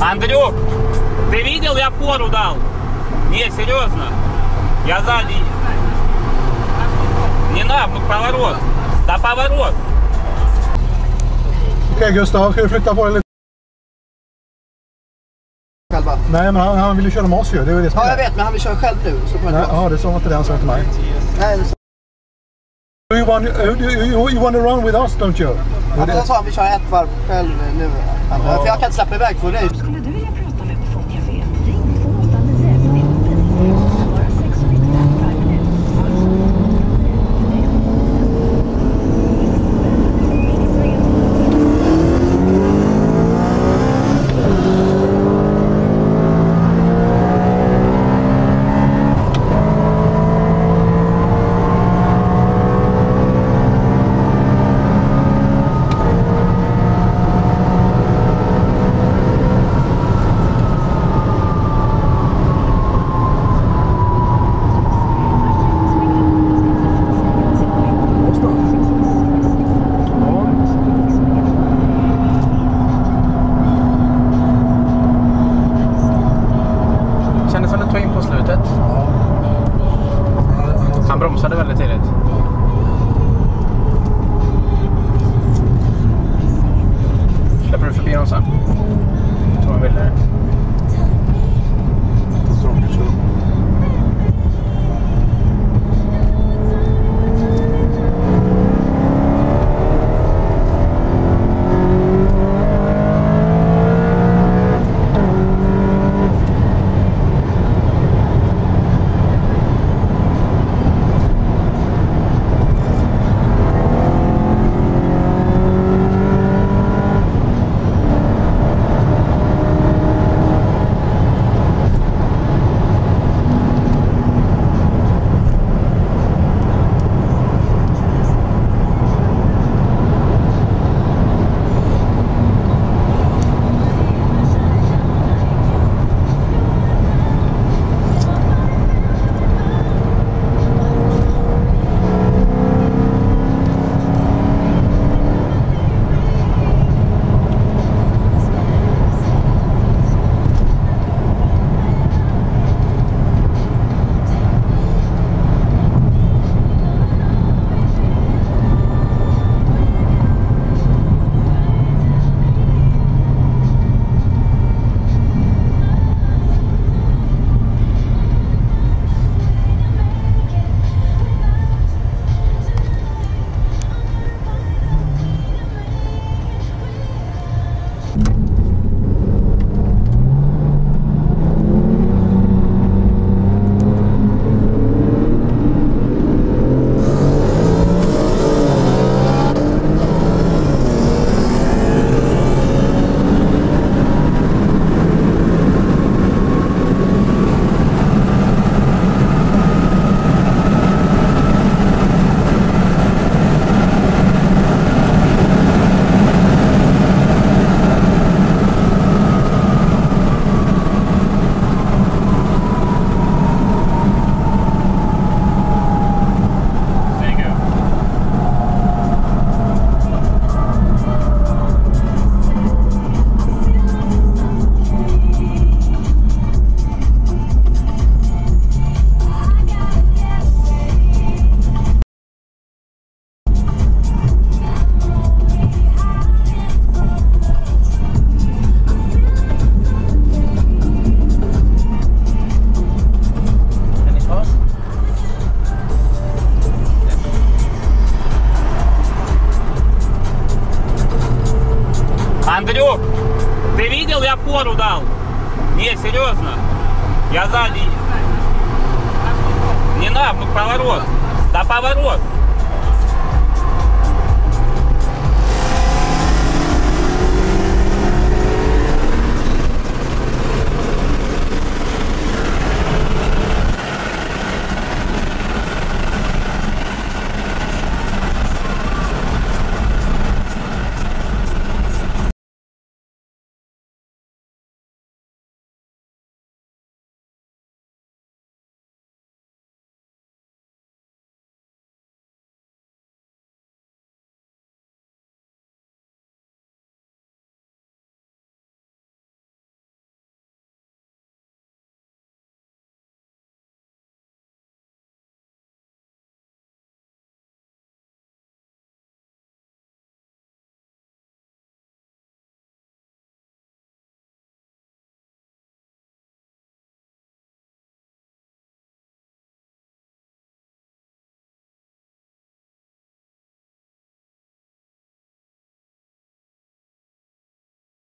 Андрюк, ты видел, я фору дал? Не, серьезно. Я сзади. Не надо, ну поворот. Да поворот. Okej Gustav, ska du flytta på dig lite? Själva. Nej, men han, han vill ju köra med oss ju. Det är det som Ja, jag vet, men han vill köra själv nu. Så kommer Nej, ja, det sa inte det han sa till mig. Nej, det sa- You want, you, you, you want to run with us, don't you? Han, han sa att han vill köra ett varv själv nu. För jag kan inte släppa iväg för dig. så det veldig tidlig. Андрюк, ты видел, я фору дал? Не, серьезно. Я сзади. Не надо, ну поворот. Да поворот.